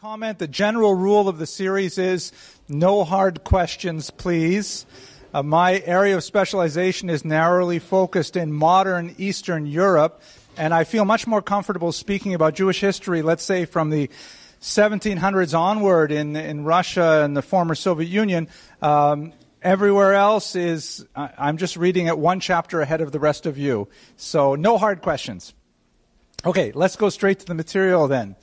comment. The general rule of the series is no hard questions, please. Uh, my area of specialization is narrowly focused in modern Eastern Europe, and I feel much more comfortable speaking about Jewish history, let's say from the 1700s onward in, in Russia and the former Soviet Union. Um, everywhere else is, I'm just reading it one chapter ahead of the rest of you. So, no hard questions. Okay, let's go straight to the material then.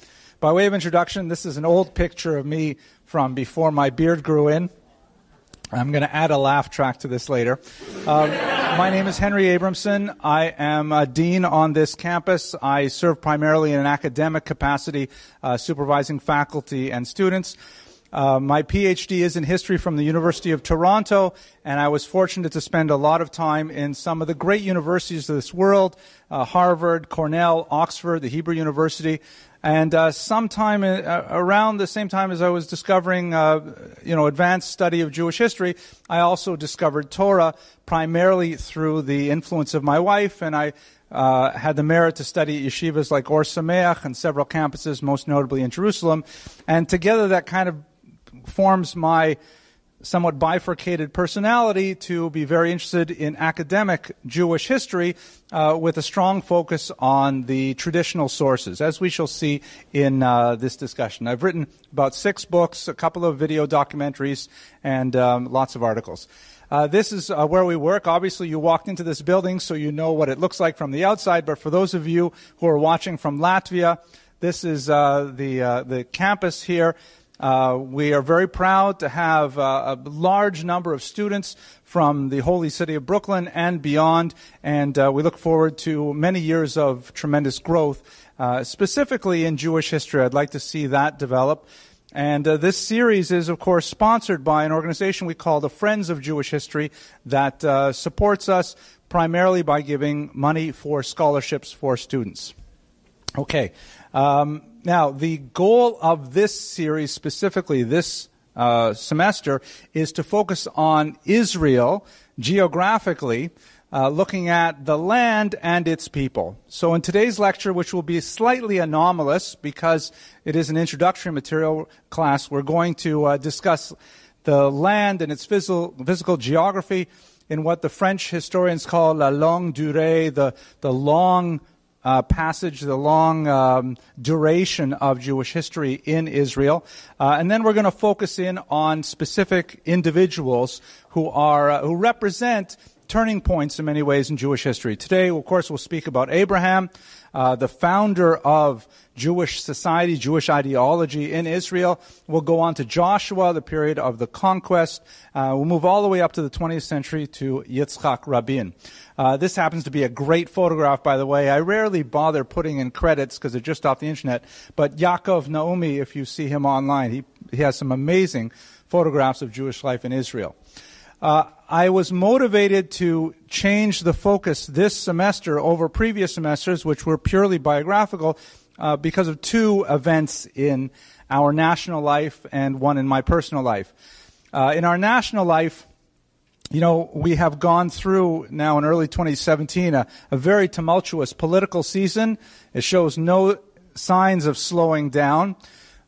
By way of introduction, this is an old picture of me from before my beard grew in. I'm going to add a laugh track to this later. Um, my name is Henry Abramson. I am a dean on this campus. I serve primarily in an academic capacity, uh, supervising faculty and students. Uh, my PhD is in history from the University of Toronto, and I was fortunate to spend a lot of time in some of the great universities of this world uh, Harvard, Cornell, Oxford, the Hebrew University. And uh, sometime uh, around the same time as I was discovering, uh, you know, advanced study of Jewish history, I also discovered Torah primarily through the influence of my wife, and I uh, had the merit to study yeshivas like Or Sameach and several campuses, most notably in Jerusalem. And together that kind of forms my somewhat bifurcated personality to be very interested in academic Jewish history uh, with a strong focus on the traditional sources, as we shall see in uh, this discussion. I've written about six books, a couple of video documentaries, and um, lots of articles. Uh, this is uh, where we work. Obviously, you walked into this building, so you know what it looks like from the outside. But for those of you who are watching from Latvia, this is uh, the uh, the campus here. Uh, we are very proud to have uh, a large number of students from the holy city of Brooklyn and beyond, and uh, we look forward to many years of tremendous growth, uh, specifically in Jewish history. I'd like to see that develop. And uh, this series is, of course, sponsored by an organization we call the Friends of Jewish History that uh, supports us primarily by giving money for scholarships for students. Okay. Um, now, the goal of this series, specifically this uh, semester, is to focus on Israel geographically, uh, looking at the land and its people. So, in today's lecture, which will be slightly anomalous because it is an introductory material class, we're going to uh, discuss the land and its physical, physical geography in what the French historians call la longue durée, the, the long uh, passage, the long um, duration of Jewish history in Israel, uh, and then we're going to focus in on specific individuals who are uh, who represent turning points in many ways in Jewish history. Today, of course, we'll speak about Abraham, uh, the founder of Jewish society, Jewish ideology in Israel. We'll go on to Joshua, the period of the conquest. Uh, we'll move all the way up to the 20th century to Yitzhak Rabin. Uh, this happens to be a great photograph, by the way. I rarely bother putting in credits because they're just off the internet. But Yaakov Naomi, if you see him online, he, he has some amazing photographs of Jewish life in Israel. Uh, I was motivated to change the focus this semester over previous semesters, which were purely biographical, uh, because of two events in our national life and one in my personal life. Uh, in our national life, you know, we have gone through now in early 2017 a, a very tumultuous political season. It shows no signs of slowing down.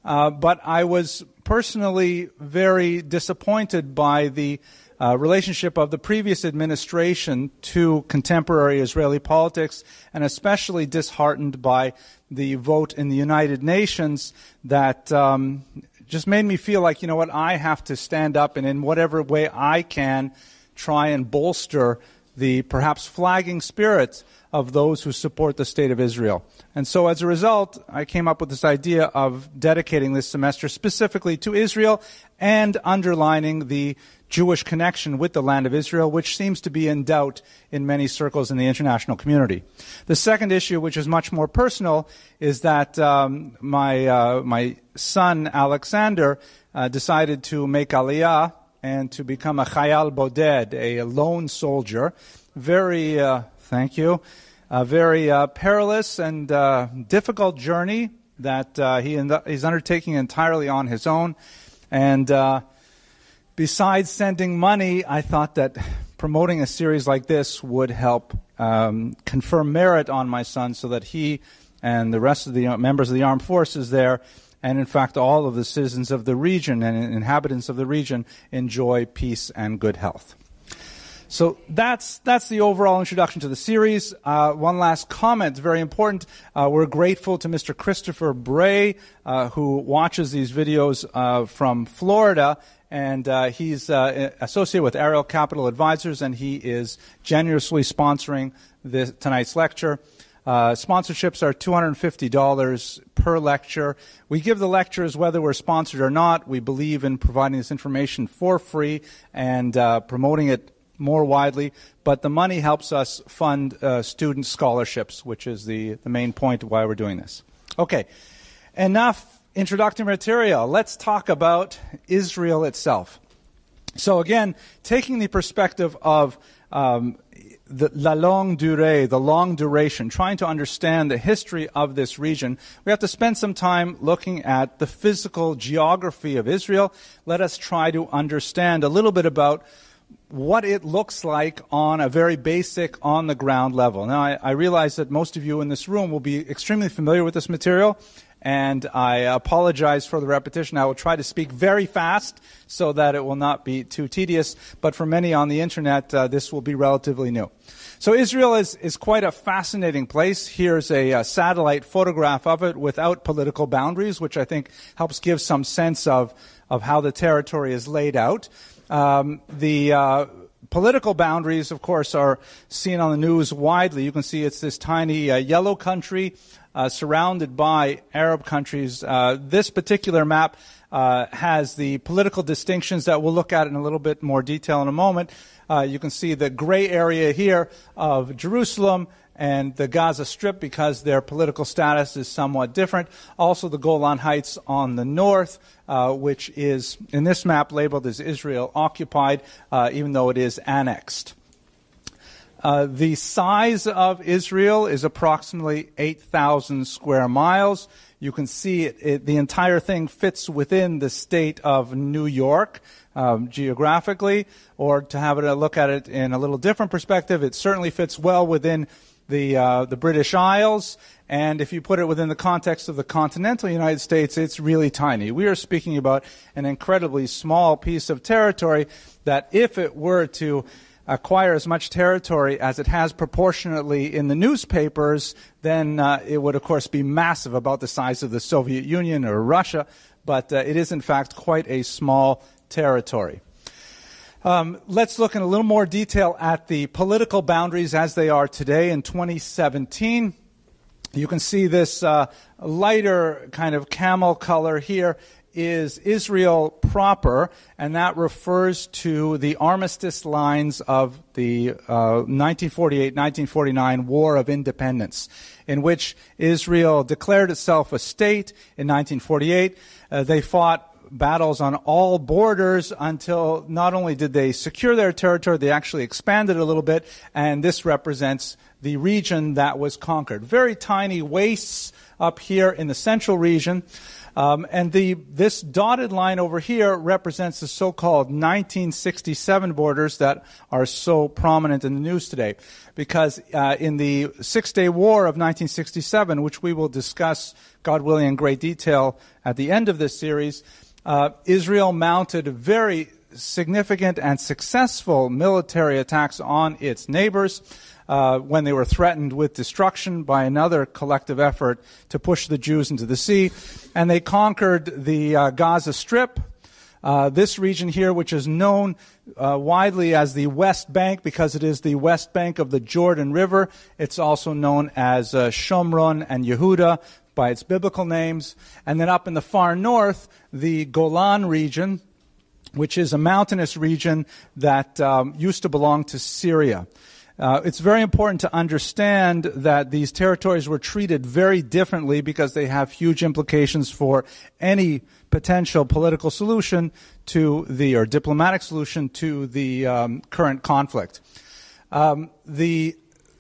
Uh, but I was personally very disappointed by the uh, relationship of the previous administration to contemporary Israeli politics, and especially disheartened by the vote in the United Nations that um, just made me feel like, you know what, I have to stand up and in whatever way I can try and bolster the perhaps flagging spirit of those who support the state of Israel. And so as a result, I came up with this idea of dedicating this semester specifically to Israel and underlining the Jewish connection with the land of Israel, which seems to be in doubt in many circles in the international community. The second issue, which is much more personal, is that um, my, uh, my son Alexander uh, decided to make aliyah and to become a chayal boded, a lone soldier. Very, uh, thank you, a very uh, perilous and uh, difficult journey that uh, he he's undertaking entirely on his own. And uh, besides sending money, I thought that promoting a series like this would help um, confer merit on my son so that he and the rest of the members of the armed forces there and in fact, all of the citizens of the region and inhabitants of the region enjoy peace and good health. So that's that's the overall introduction to the series. Uh, one last comment, very important. Uh, we're grateful to Mr. Christopher Bray, uh, who watches these videos uh, from Florida, and uh, he's uh, associated with Ariel Capital Advisors, and he is generously sponsoring this, tonight's lecture. Uh, sponsorships are $250 per lecture. We give the lectures whether we're sponsored or not. We believe in providing this information for free and uh, promoting it more widely, but the money helps us fund uh, student scholarships, which is the, the main point why we're doing this. Okay, enough introductory material. Let's talk about Israel itself. So, again, taking the perspective of um, the la longue durée, the long duration, trying to understand the history of this region, we have to spend some time looking at the physical geography of Israel. Let us try to understand a little bit about what it looks like on a very basic, on the ground level. Now, I, I, realize that most of you in this room will be extremely familiar with this material, and I apologize for the repetition. I will try to speak very fast so that it will not be too tedious, but for many on the internet, uh, this will be relatively new. So Israel is, is quite a fascinating place. Here's a, a, satellite photograph of it without political boundaries, which I think helps give some sense of, of how the territory is laid out. Um, the uh, political boundaries, of course, are seen on the news widely. You can see it's this tiny uh, yellow country uh, surrounded by Arab countries. Uh, this particular map uh, has the political distinctions that we'll look at in a little bit more detail in a moment. Uh, you can see the gray area here of Jerusalem and the Gaza Strip because their political status is somewhat different. Also, the Golan Heights on the north, uh, which is in this map labeled as Israel occupied, uh, even though it is annexed. Uh, the size of Israel is approximately 8,000 square miles. You can see it, it, the entire thing fits within the state of New York um, geographically, or to have a look at it in a little different perspective, it certainly fits well within the, uh, the British Isles, and if you put it within the context of the continental United States, it's really tiny. We are speaking about an incredibly small piece of territory that, if it were to acquire as much territory as it has proportionately in the newspapers, then uh, it would, of course, be massive, about the size of the Soviet Union or Russia. But uh, it is, in fact, quite a small territory. Um, let's look in a little more detail at the political boundaries as they are today in 2017. You can see this uh, lighter kind of camel color here is Israel proper, and that refers to the armistice lines of the 1948 uh, 1949 War of Independence, in which Israel declared itself a state in 1948. Uh, they fought battles on all borders until not only did they secure their territory, they actually expanded a little bit, and this represents the region that was conquered. Very tiny wastes up here in the central region. Um, and the, this dotted line over here represents the so-called 1967 borders that are so prominent in the news today. Because uh, in the Six-Day War of 1967, which we will discuss, God willing, in great detail at the end of this series, uh, Israel mounted very significant and successful military attacks on its neighbors uh, when they were threatened with destruction by another collective effort to push the Jews into the sea. And they conquered the uh, Gaza Strip, uh, this region here, which is known uh, widely as the West Bank because it is the west bank of the Jordan River. It's also known as uh, Shomron and Yehuda by its biblical names. And then up in the far north, the Golan region, which is a mountainous region that um, used to belong to Syria. Uh, it's very important to understand that these territories were treated very differently because they have huge implications for any potential political solution to the, or diplomatic solution to the um, current conflict. Um, the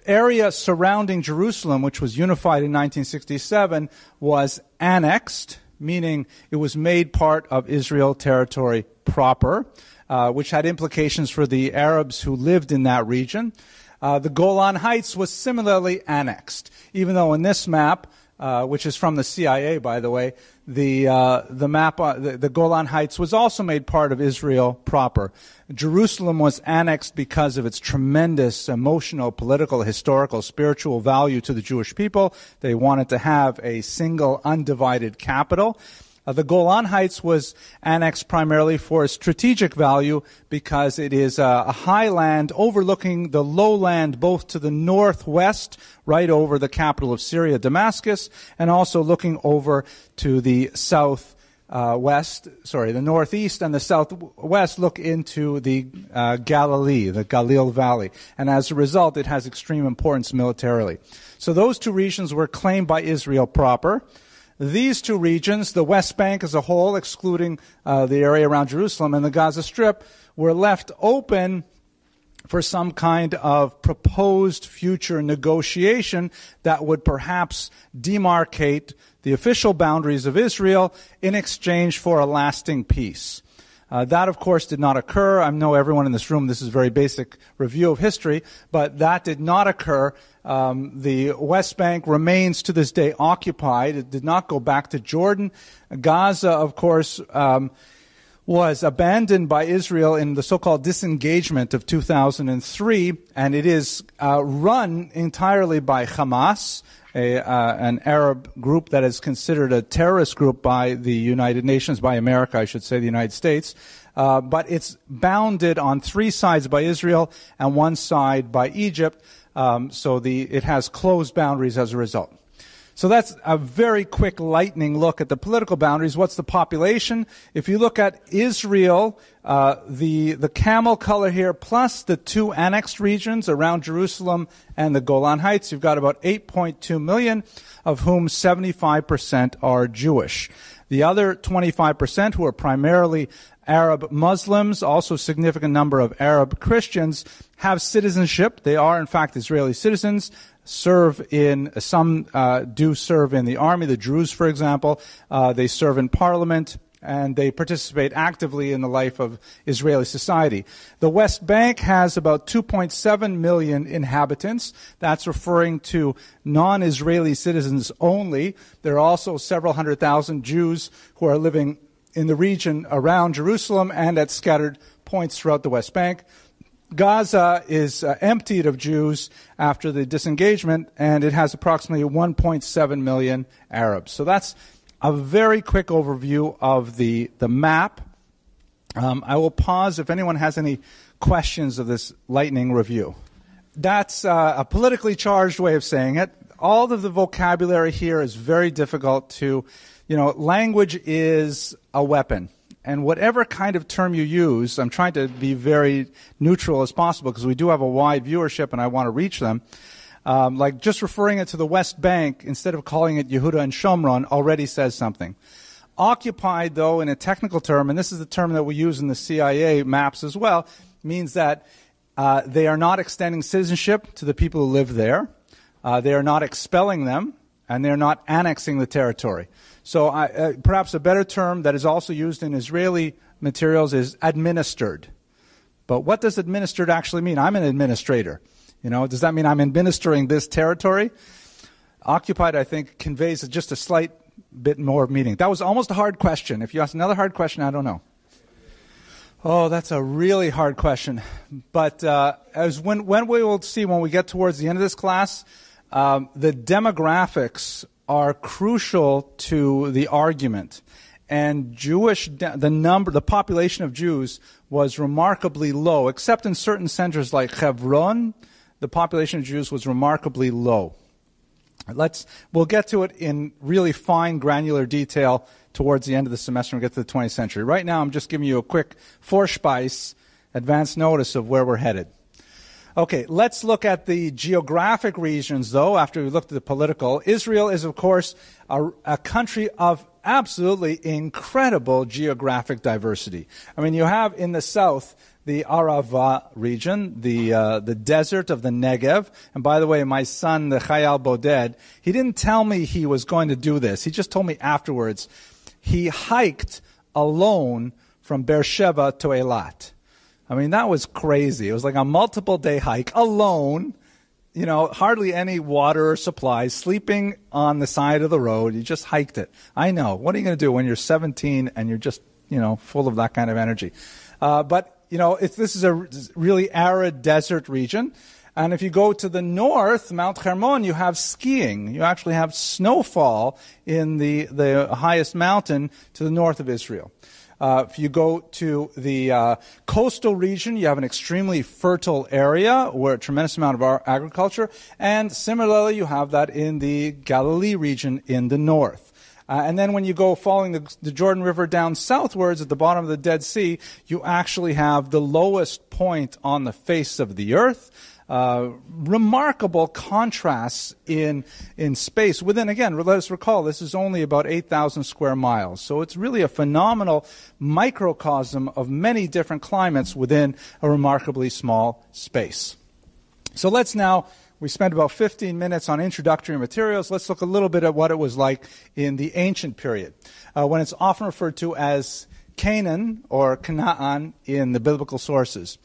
area surrounding Jerusalem, which was unified in 1967, was annexed, meaning it was made part of Israel territory proper, uh, which had implications for the Arabs who lived in that region. Uh, the Golan Heights was similarly annexed, even though in this map, uh, which is from the CIA, by the way, the uh, the map, uh, the, the, Golan Heights was also made part of Israel proper. Jerusalem was annexed because of its tremendous emotional, political, historical, spiritual value to the Jewish people. They wanted to have a single, undivided capital. Uh, the Golan Heights was annexed primarily for strategic value because it is uh, a highland overlooking the lowland both to the northwest, right over the capital of Syria, Damascus, and also looking over to the south. Uh, west, sorry, the northeast and the southwest look into the uh, Galilee, the Galil Valley, and as a result, it has extreme importance militarily. So those two regions were claimed by Israel proper. These two regions, the West Bank as a whole, excluding uh, the area around Jerusalem, and the Gaza Strip, were left open for some kind of proposed future negotiation that would perhaps demarcate the official boundaries of Israel in exchange for a lasting peace. Uh, that, of course, did not occur. I know everyone in this room, this is a very basic review of history, but that did not occur. Um, the West Bank remains to this day occupied. It did not go back to Jordan. Gaza, of course, um, was abandoned by Israel in the so-called disengagement of 2003, and it is uh, run entirely by Hamas a, uh, an Arab group that is considered a terrorist group by the United Nations, by America, I should say, the United States. Uh, but it's bounded on three sides by Israel and one side by Egypt. Um, so the, it has closed boundaries as a result. So that's a very quick lightning look at the political boundaries. What's the population? If you look at Israel, uh, the the camel color here, plus the two annexed regions around Jerusalem and the Golan Heights, you've got about 8.2 million, of whom 75% are Jewish. The other 25%, who are primarily Arab Muslims, also a significant number of Arab Christians, have citizenship. They are, in fact, Israeli citizens serve in, some uh, do serve in the army, the Druze, for example. Uh, they serve in parliament and they participate actively in the life of Israeli society. The West Bank has about 2.7 million inhabitants. That's referring to non-Israeli citizens only. There are also several hundred thousand Jews who are living in the region around Jerusalem and at scattered points throughout the West Bank. Gaza is uh, emptied of Jews after the disengagement, and it has approximately 1.7 million Arabs. So that's a very quick overview of the, the map. Um, I will pause if anyone has any questions of this lightning review. That's uh, a politically charged way of saying it. All of the vocabulary here is very difficult to, you know, language is a weapon and whatever kind of term you use, I'm trying to be very neutral as possible because we do have a wide viewership and I want to reach them. Um, like just referring it to the West Bank instead of calling it Yehuda and Shomron already says something. Occupied, though, in a technical term, and this is the term that we use in the CIA maps as well, means that uh, they are not extending citizenship to the people who live there. Uh, they are not expelling them, and they are not annexing the territory. So I, uh, perhaps a better term that is also used in Israeli materials is administered. But what does administered actually mean? I'm an administrator. You know, does that mean I'm administering this territory? Occupied, I think, conveys just a slight bit more meaning. That was almost a hard question. If you ask another hard question, I don't know. Oh, that's a really hard question. But uh, as when, when we will see when we get towards the end of this class, um, the demographics are crucial to the argument. And Jewish, the number, the population of Jews was remarkably low, except in certain centers like Hebron, the population of Jews was remarkably low. Let's, we'll get to it in really fine granular detail towards the end of the semester We get to the 20th century. Right now, I'm just giving you a quick Vorspeise, advance notice of where we're headed. Okay, let's look at the geographic regions, though, after we looked at the political. Israel is, of course, a, a country of absolutely incredible geographic diversity. I mean, you have in the south the Arava region, the uh, the desert of the Negev. And by the way, my son, the Chayal Boded, he didn't tell me he was going to do this. He just told me afterwards. He hiked alone from Beersheba to Eilat. I mean, that was crazy. It was like a multiple day hike alone you know, hardly any water or supplies, sleeping on the side of the road. You just hiked it. I know. What are you going to do when you're 17 and you're just, you know, full of that kind of energy? Uh, but, you know, this is a really arid desert region. And if you go to the north, Mount Hermon, you have skiing. You actually have snowfall in the, the highest mountain to the north of Israel. Uh, if you go to the uh, coastal region, you have an extremely fertile area where a tremendous amount of agriculture. And similarly, you have that in the Galilee region in the north. Uh, and then when you go following the, the, Jordan River down southwards at the bottom of the Dead Sea, you actually have the lowest point on the face of the earth uh, remarkable contrasts in in space. Within again, let us recall this is only about 8,000 square miles, so it's really a phenomenal microcosm of many different climates within a remarkably small space. So let's now. We spent about 15 minutes on introductory materials. Let's look a little bit at what it was like in the ancient period, uh, when it's often referred to as Canaan or Canaan in the biblical sources.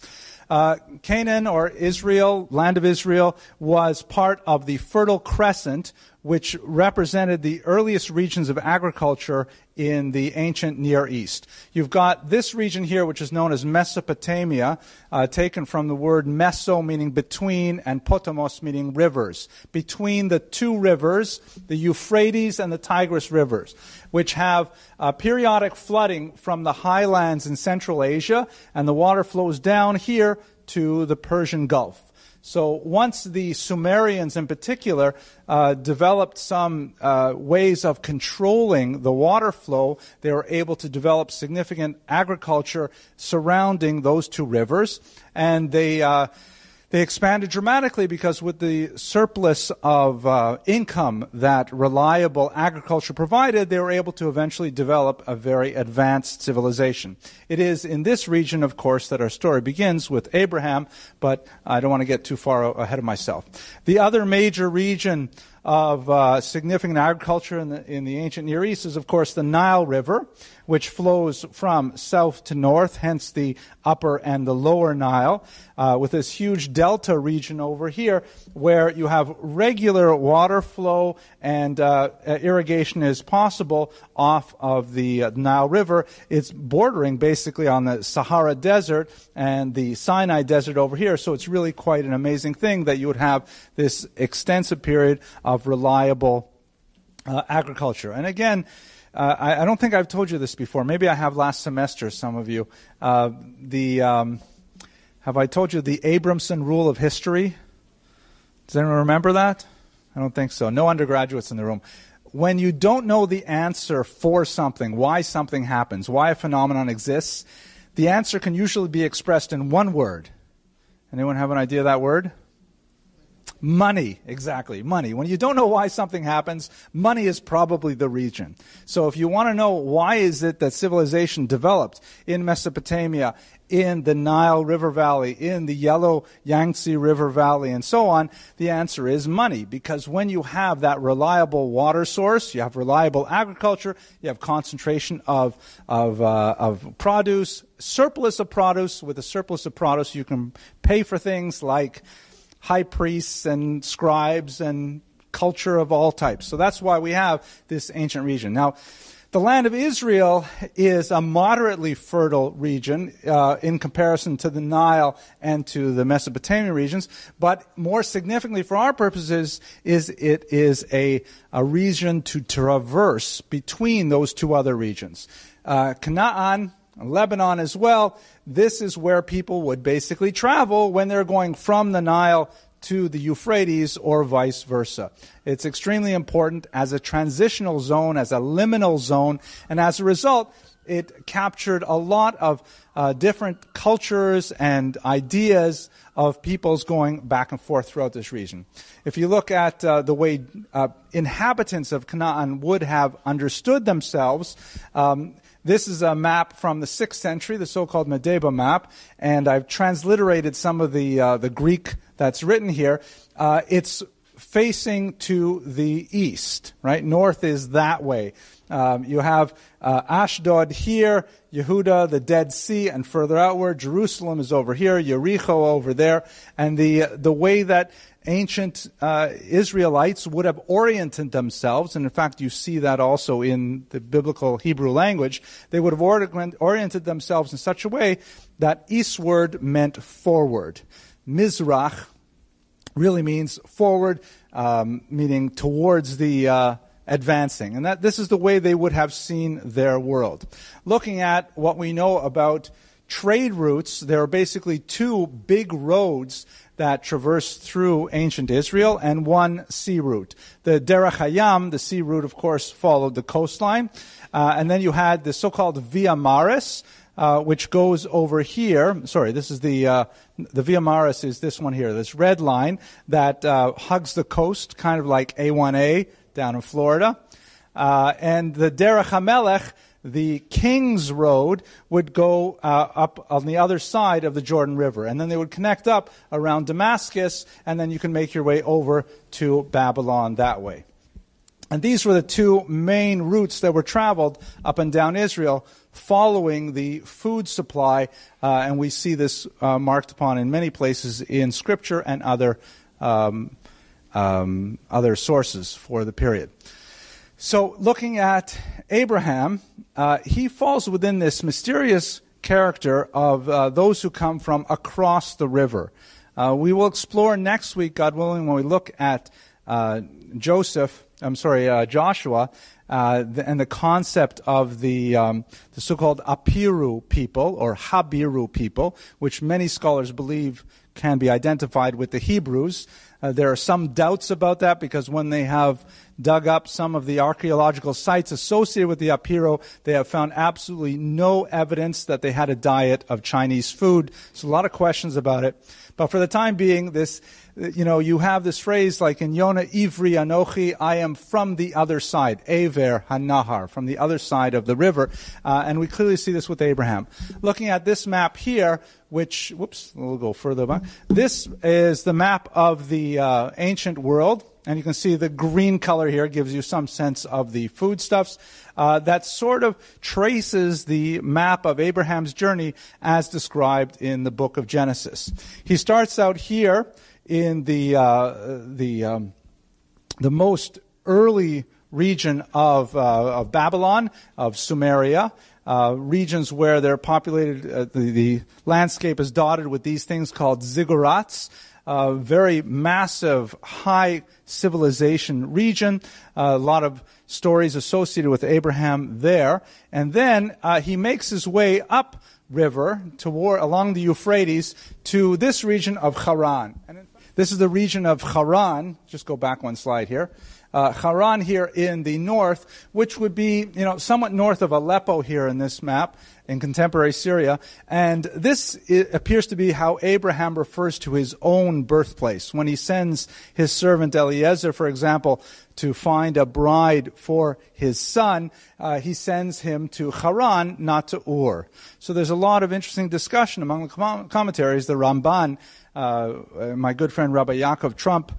Uh, Canaan or Israel, land of Israel, was part of the Fertile Crescent, which represented the earliest regions of agriculture in the ancient Near East. You've got this region here, which is known as Mesopotamia, uh, taken from the word meso, meaning between, and potamos, meaning rivers. Between the two rivers, the Euphrates and the Tigris rivers, which have uh, periodic flooding from the highlands in Central Asia, and the water flows down here to the Persian Gulf. So once the Sumerians in particular uh, developed some uh, ways of controlling the water flow, they were able to develop significant agriculture surrounding those two rivers. And they uh, they expanded dramatically because with the surplus of uh, income that reliable agriculture provided, they were able to eventually develop a very advanced civilization. It is in this region, of course, that our story begins with Abraham, but I don't want to get too far ahead of myself. The other major region of uh, significant agriculture in the, in the ancient Near East is, of course, the Nile River, which flows from south to north, hence the upper and the lower Nile, uh, with this huge delta region over here where you have regular water flow and uh, irrigation is possible off of the uh, Nile River. It's bordering basically on the Sahara Desert and the Sinai Desert over here, so it's really quite an amazing thing that you would have this extensive period of reliable uh, agriculture. And again, uh, I, I, don't think I've told you this before. Maybe I have last semester, some of you. Uh, the um, Have I told you the Abramson rule of history? Does anyone remember that? I don't think so. No undergraduates in the room. When you don't know the answer for something, why something happens, why a phenomenon exists, the answer can usually be expressed in one word. Anyone have an idea of that word? Money, exactly. Money. When you don't know why something happens, money is probably the region. So if you want to know why is it that civilization developed in Mesopotamia, in the Nile River Valley, in the Yellow Yangtze River Valley, and so on, the answer is money. Because when you have that reliable water source, you have reliable agriculture, you have concentration of, of, uh, of produce, surplus of produce. With a surplus of produce, you can pay for things like high priests and scribes and culture of all types. So that's why we have this ancient region. Now, the land of Israel is a moderately fertile region uh, in comparison to the Nile and to the Mesopotamian regions, but more significantly for our purposes is it is a, a region to traverse between those two other regions. Uh, Canaan, Lebanon as well, this is where people would basically travel when they're going from the Nile to the Euphrates or vice versa. It's extremely important as a transitional zone, as a liminal zone, and as a result, it captured a lot of uh, different cultures and ideas of peoples going back and forth throughout this region. If you look at uh, the way uh, inhabitants of Canaan would have understood themselves, um, this is a map from the 6th century, the so-called Medeba map, and I've transliterated some of the, uh, the Greek that's written here. Uh, it's facing to the east, right? North is that way. Um, you have uh, Ashdod here, Yehuda, the Dead Sea, and further outward, Jerusalem is over here, Jericho over there, and the the way that ancient uh, Israelites would have oriented themselves, and in fact, you see that also in the biblical Hebrew language. They would have oriented themselves in such a way that eastward meant forward. Mizrach really means forward, um, meaning towards the uh, advancing. And that this is the way they would have seen their world. Looking at what we know about trade routes, there are basically two big roads that traverse through ancient Israel and one sea route. The Derech Hayam, the sea route, of course, followed the coastline. Uh, and then you had the so-called Via Maris, uh, which goes over here. Sorry, this is the uh, the Via Maris is this one here, this red line that uh, hugs the coast, kind of like A1A down in Florida. Uh, and the Derech HaMelech, the King's Road, would go uh, up on the other side of the Jordan River. And then they would connect up around Damascus, and then you can make your way over to Babylon that way. And these were the two main routes that were traveled up and down Israel following the food supply. Uh, and we see this uh, marked upon in many places in Scripture and other um, um, other sources for the period. So, looking at Abraham, uh, he falls within this mysterious character of uh, those who come from across the river. Uh, we will explore next week, God willing, when we look at uh, Joseph, I'm sorry, uh, Joshua, uh, the, and the concept of the, um, the so-called Apiru people or Habiru people, which many scholars believe can be identified with the Hebrews. Uh, there are some doubts about that because when they have dug up some of the archaeological sites associated with the Apiru, they have found absolutely no evidence that they had a diet of Chinese food. So a lot of questions about it. But for the time being, this you know, you have this phrase like in Yonah, Ivri Anochi, I am from the other side, Aver Hanahar, from the other side of the river. Uh, and we clearly see this with Abraham. Looking at this map here, which, whoops, we'll go further back. This is the map of the uh, ancient world. And you can see the green color here gives you some sense of the foodstuffs. Uh, that sort of traces the map of Abraham's journey as described in the book of Genesis. He starts out here in the uh, the um, the most early region of uh, of Babylon, of Sumeria. Uh, regions where they're populated, uh, the, the, landscape is dotted with these things called ziggurats, a very massive, high civilization region. Uh, a lot of stories associated with Abraham there. And then uh, he makes his way up river toward, along the Euphrates to this region of Haran. And this is the region of Haran. Just go back one slide here. Uh, Haran here in the north, which would be, you know, somewhat north of Aleppo here in this map in contemporary Syria. And this appears to be how Abraham refers to his own birthplace. When he sends his servant Eliezer, for example, to find a bride for his son, uh, he sends him to Haran, not to Ur. So there's a lot of interesting discussion among the commentaries. The Ramban uh, my good friend Rabbi Yaakov Trump,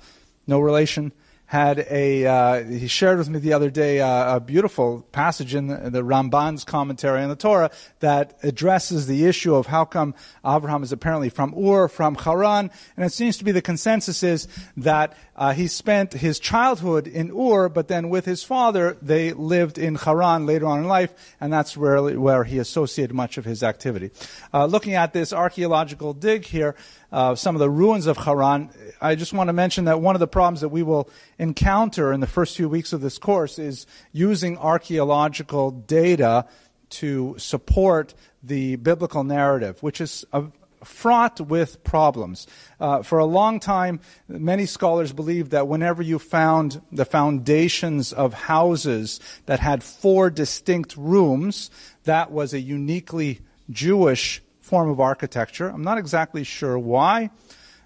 no relation, had a uh, he shared with me the other day uh, a beautiful passage in the, the, Ramban's commentary on the Torah that addresses the issue of how come Abraham is apparently from Ur, from Haran, and it seems to be the consensus is that uh, he spent his childhood in Ur, but then with his father they lived in Haran later on in life, and that's where where he associated much of his activity. Uh, looking at this archaeological dig here uh, some of the ruins of Haran, I just want to mention that one of the problems that we will encounter in the first few weeks of this course is using archaeological data to support the biblical narrative, which is a, fraught with problems. Uh, for a long time, many scholars believed that whenever you found the foundations of houses that had four distinct rooms, that was a uniquely Jewish form of architecture. I'm not exactly sure why.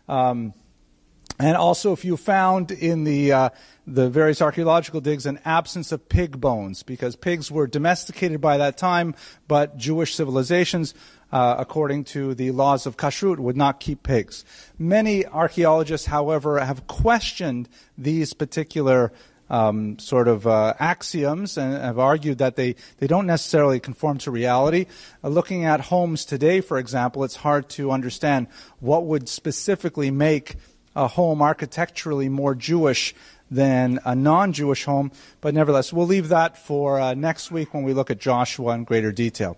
Um, And also, if you found in the uh, the various archaeological digs an absence of pig bones, because pigs were domesticated by that time, but Jewish civilizations, uh, according to the laws of kashrut, would not keep pigs. Many archaeologists, however, have questioned these particular um, sort of uh, axioms and have argued that they, they don't necessarily conform to reality. Uh, looking at homes today, for example, it's hard to understand what would specifically make a home architecturally more Jewish than a non Jewish home, but nevertheless, we'll leave that for uh, next week when we look at Joshua in greater detail.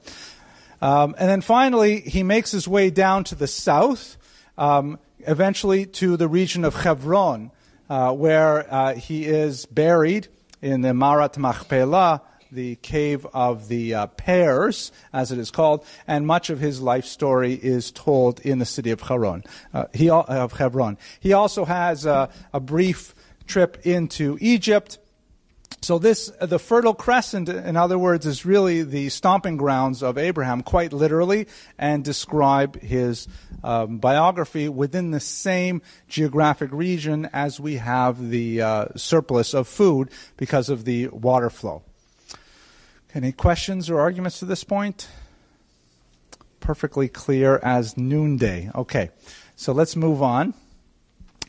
Um, and then finally, he makes his way down to the south, um, eventually to the region of Hebron uh, where uh, he is buried in the Marat Machpelah, the cave of the uh, pairs, as it is called, and much of his life story is told in the city of Hebron. Uh, he, of Hebron. He also has a brief trip into Egypt so this, the Fertile Crescent, in other words, is really the stomping grounds of Abraham, quite literally, and describe his um, biography within the same geographic region as we have the uh, surplus of food because of the water flow. Any questions or arguments to this point? Perfectly clear as noonday. Okay, so let's move on.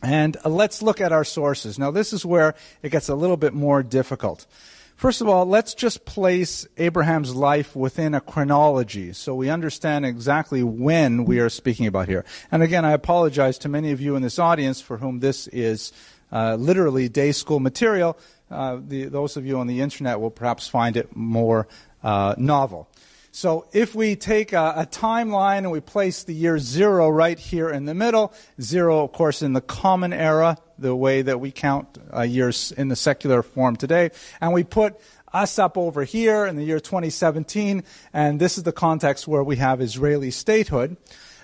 And uh, let's look at our sources. Now, this is where it gets a little bit more difficult. First of all, let's just place Abraham's life within a chronology so we understand exactly when we are speaking about here. And again, I apologize to many of you in this audience for whom this is uh, literally day school material. Uh, the, those of you on the internet will perhaps find it more uh, novel. So if we take a, a, timeline and we place the year zero right here in the middle, zero, of course, in the common era, the way that we count uh, years in the secular form today, and we put us up over here in the year 2017, and this is the context where we have Israeli statehood.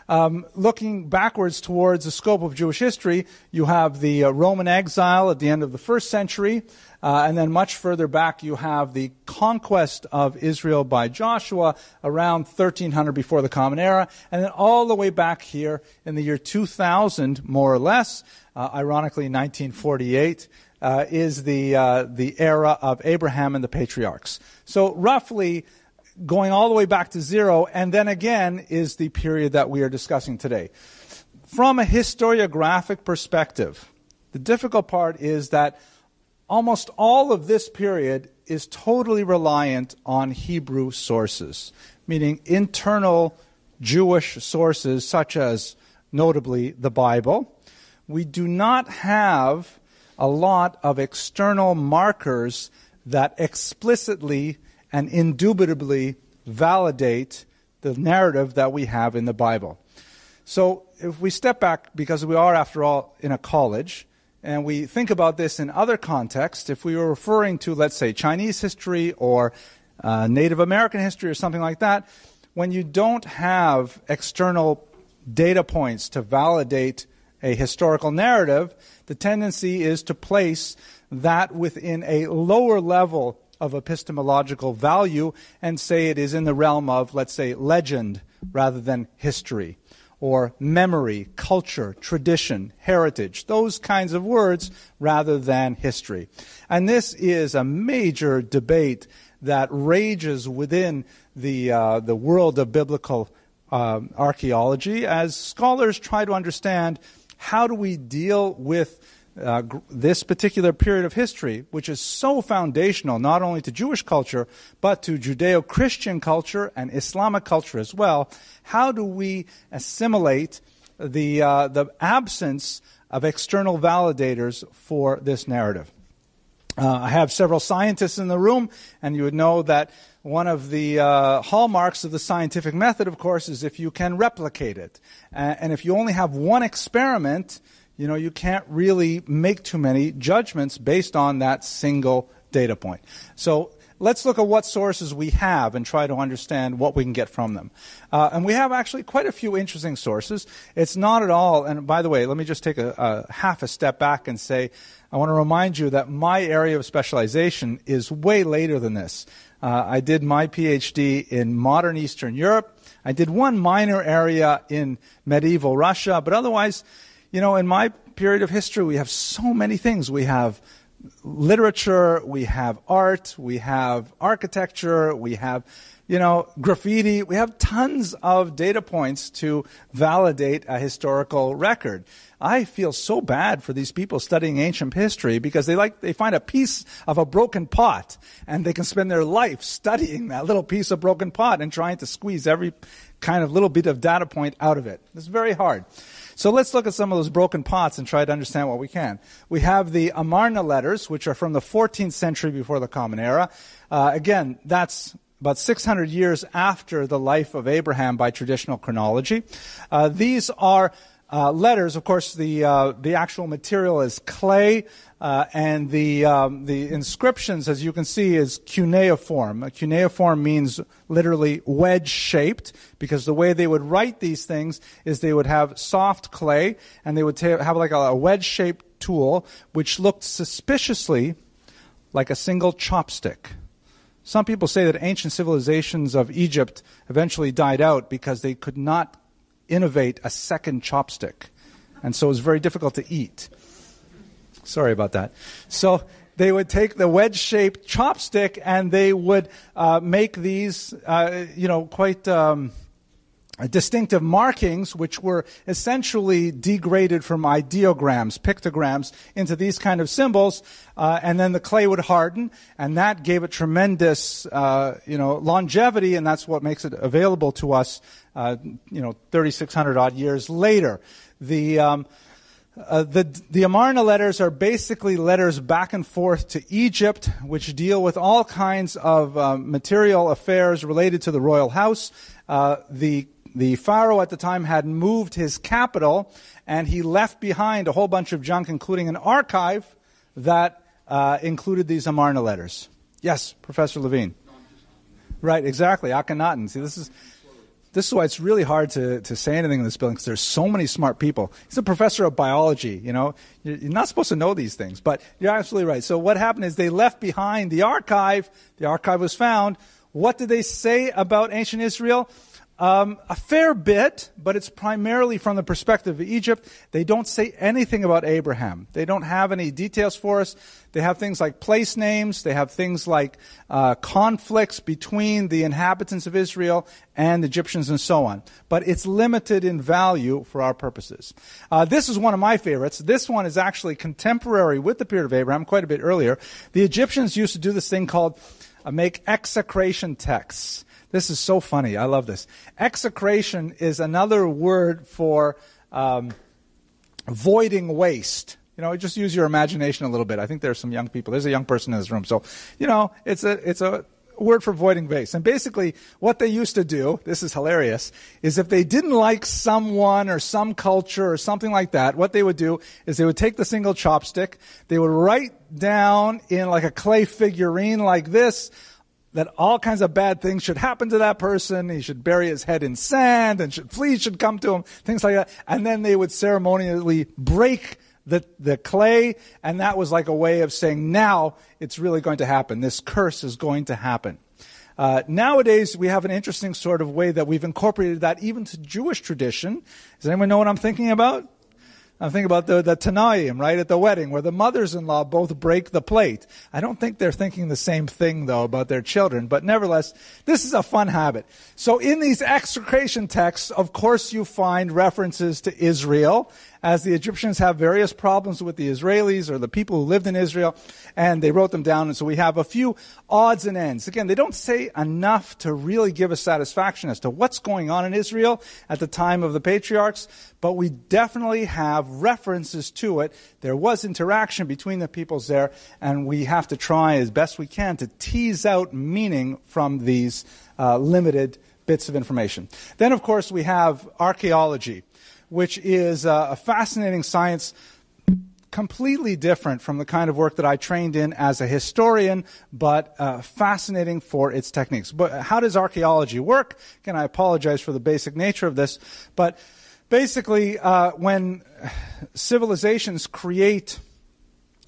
Um, looking backwards towards the scope of Jewish history, you have the uh, Roman exile at the end of the first century, uh, and then much further back, you have the conquest of Israel by Joshua around 1300 before the Common Era, and then all the way back here in the year 2000, more or less, uh, ironically 1948. Uh, is the uh, the era of Abraham and the patriarchs. So roughly going all the way back to zero, and then again is the period that we are discussing today. From a historiographic perspective, the difficult part is that almost all of this period is totally reliant on Hebrew sources, meaning internal Jewish sources, such as notably the Bible. We do not have a lot of external markers that explicitly and indubitably validate the narrative that we have in the Bible. So, if we step back, because we are, after all, in a college, and we think about this in other contexts, if we were referring to, let's say, Chinese history or uh, Native American history or something like that, when you don't have external data points to validate a historical narrative, the tendency is to place that within a lower level of epistemological value and say it is in the realm of, let's say, legend rather than history, or memory, culture, tradition, heritage, those kinds of words rather than history. And this is a major debate that rages within the, uh, the world of biblical um, archaeology as scholars try to understand how do we deal with uh, this particular period of history, which is so foundational not only to Jewish culture, but to Judeo Christian culture and Islamic culture as well, how do we assimilate the, uh, the absence of external validators for this narrative? Uh, I have several scientists in the room, and you would know that one of the uh, hallmarks of the scientific method, of course, is if you can replicate it. and if you only have one experiment, you know, you can't really make too many judgments based on that single data point. So let's look at what sources we have and try to understand what we can get from them. Uh, and we have actually quite a few interesting sources. It's not at all, and by the way, let me just take a, a half a step back and say, I want to remind you that my area of specialization is way later than this. Uh, I did my PhD in modern Eastern Europe. I did one minor area in medieval Russia, but otherwise, you know, in my period of history, we have so many things. We have literature, we have art, we have architecture, we have, you know, graffiti. We have tons of data points to validate a historical record. I feel so bad for these people studying ancient history because they like they find a piece of a broken pot and they can spend their life studying that little piece of broken pot and trying to squeeze every kind of little bit of data point out of it. It's very hard. So let's look at some of those broken pots and try to understand what we can. We have the Amarna letters, which are from the 14th century before the Common Era. Uh, again, that's about 600 years after the life of Abraham by traditional chronology. Uh, these are uh, letters, of course, the uh, the actual material is clay, uh, and the um, the inscriptions, as you can see, is cuneiform. A cuneiform means literally wedge shaped, because the way they would write these things is they would have soft clay, and they would ta- have like a, a wedge shaped tool, which looked suspiciously like a single chopstick. Some people say that ancient civilizations of Egypt eventually died out because they could not innovate a second chopstick. And so it was very difficult to eat. Sorry about that. So they would take the wedge shaped chopstick and they would uh, make these, uh, you know, quite. Um, distinctive markings, which were essentially degraded from ideograms, pictograms, into these kind of symbols, uh, and then the clay would harden, and that gave it tremendous, uh, you know, longevity, and that's what makes it available to us, uh, you know, 3,600 odd years later. The um, uh, the, the Amarna letters are basically letters back and forth to Egypt, which deal with all kinds of uh, material affairs related to the royal house. Uh, the the Pharaoh at the time had moved his capital, and he left behind a whole bunch of junk, including an archive that uh, included these Amarna letters. Yes, Professor Levine. Right, exactly. Akhenaten. See, this is this is why it's really hard to, to say anything in this building because there's so many smart people. He's a professor of biology. You know, you're not supposed to know these things, but you're absolutely right. So what happened is they left behind the archive. The archive was found. What did they say about ancient Israel? Um, a fair bit, but it's primarily from the perspective of Egypt. They don't say anything about Abraham. They don't have any details for us. They have things like place names. They have things like uh, conflicts between the inhabitants of Israel and Egyptians and so on. But it's limited in value for our purposes. Uh, this is one of my favorites. This one is actually contemporary with the period of Abraham, quite a bit earlier. The Egyptians used to do this thing called uh, make execration texts. This is so funny. I love this. Execration is another word for um, voiding waste. You know, just use your imagination a little bit. I think there's some young people. There's a young person in this room. So, you know, it's a, it's a word for voiding waste. And basically, what they used to do, this is hilarious, is if they didn't like someone or some culture or something like that, what they would do is they would take the single chopstick, they would write down in like a clay figurine like this, that all kinds of bad things should happen to that person. He should bury his head in sand and should, fleas should come to him, things like that. And then they would ceremonially break the, the clay, and that was like a way of saying, now it's really going to happen. This curse is going to happen. Uh, nowadays, we have an interesting sort of way that we've incorporated that even to Jewish tradition. Does anyone know what I'm thinking about? I'm thinking about the, the Tanaim, right, at the wedding, where the mothers-in-law both break the plate. I don't think they're thinking the same thing, though, about their children, but nevertheless, this is a fun habit. So in these execration texts, of course you find references to Israel, as the Egyptians have various problems with the Israelis or the people who lived in Israel, and they wrote them down. And so we have a few odds and ends. Again, they don't say enough to really give us satisfaction as to what's going on in Israel at the time of the patriarchs, but we definitely have references to it. There was interaction between the peoples there, and we have to try as best we can to tease out meaning from these uh, limited bits of information. Then, of course, we have archaeology which is a fascinating science completely different from the kind of work that I trained in as a historian, but uh, fascinating for its techniques. But how does archaeology work? Again, I apologize for the basic nature of this, but basically, uh, when civilizations create